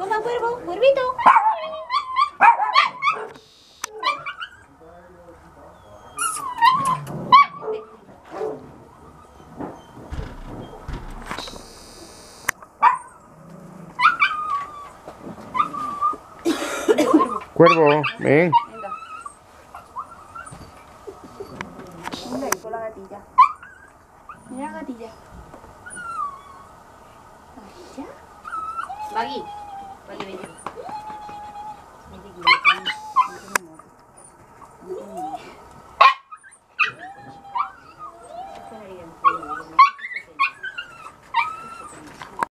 Coma, cuervo, cuervito. Cuervo, ven. Venga. Venga, ahí con la gatilla. Mira la gatilla. ¿Gatilla? Подведется. Смотри, где они не могут.